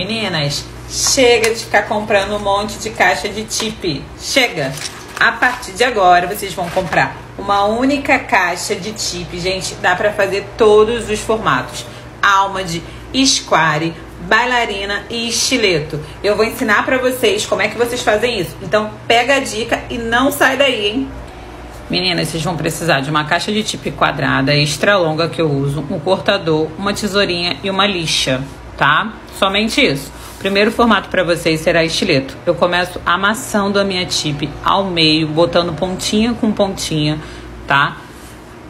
Meninas, chega de ficar comprando um monte de caixa de tip. Chega! A partir de agora, vocês vão comprar uma única caixa de tip. Gente, dá para fazer todos os formatos. Alma de square, bailarina e estileto. Eu vou ensinar para vocês como é que vocês fazem isso. Então, pega a dica e não sai daí, hein? Meninas, vocês vão precisar de uma caixa de tip quadrada extra longa que eu uso, um cortador, uma tesourinha e uma lixa, tá? Somente isso. Primeiro formato para vocês será estileto. Eu começo amassando a minha tip ao meio, botando pontinha com pontinha, tá?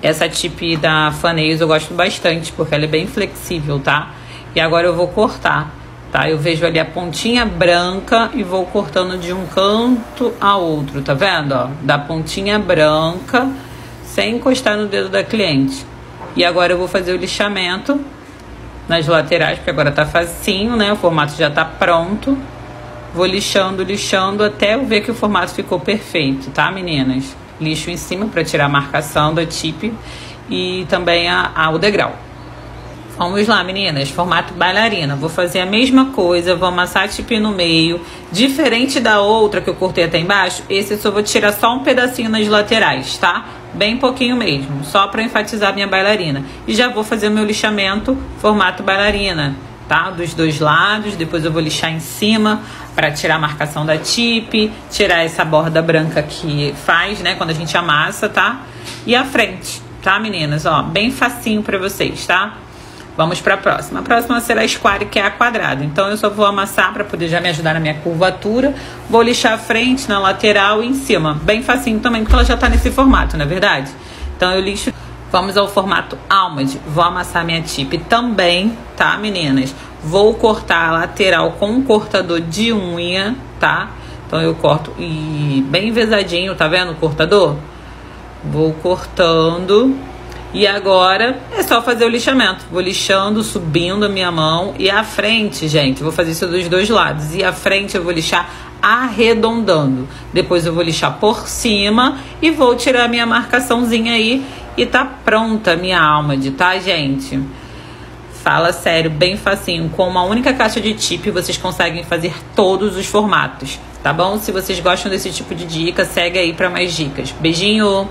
Essa tip da Faneis eu gosto bastante porque ela é bem flexível, tá? E agora eu vou cortar, tá? Eu vejo ali a pontinha branca e vou cortando de um canto a outro, tá vendo? Ó, da pontinha branca sem encostar no dedo da cliente. E agora eu vou fazer o lixamento nas laterais, porque agora tá facinho, né? O formato já tá pronto. Vou lixando, lixando até eu ver que o formato ficou perfeito, tá, meninas? Lixo em cima para tirar a marcação da tip e também a, a, o degrau. Vamos lá, meninas, formato bailarina. Vou fazer a mesma coisa, vou amassar a tip no meio. Diferente da outra que eu cortei até embaixo, esse eu só vou tirar só um pedacinho nas laterais, tá? bem pouquinho mesmo, só para enfatizar minha bailarina. E já vou fazer o meu lixamento formato bailarina, tá? Dos dois lados, depois eu vou lixar em cima para tirar a marcação da tip, tirar essa borda branca que faz, né, quando a gente amassa, tá? E a frente, tá, meninas? Ó, bem facinho para vocês, tá? Vamos para a próxima. A próxima será a square, que é a quadrada. Então eu só vou amassar para poder já me ajudar na minha curvatura. Vou lixar a frente, na lateral e em cima. Bem facinho também, porque ela já está nesse formato, não é verdade? Então eu lixo. Vamos ao formato almond. Vou amassar minha tip também, tá, meninas? Vou cortar a lateral com um cortador de unha, tá? Então eu corto e bem vesadinho, tá vendo o cortador? Vou cortando e agora é só fazer o lixamento. Vou lixando, subindo a minha mão. E a frente, gente, vou fazer isso dos dois lados. E a frente eu vou lixar arredondando. Depois eu vou lixar por cima e vou tirar a minha marcaçãozinha aí. E tá pronta a minha alma de, tá, gente? Fala sério, bem facinho. Com uma única caixa de tip, vocês conseguem fazer todos os formatos, tá bom? Se vocês gostam desse tipo de dica, segue aí para mais dicas. Beijinho!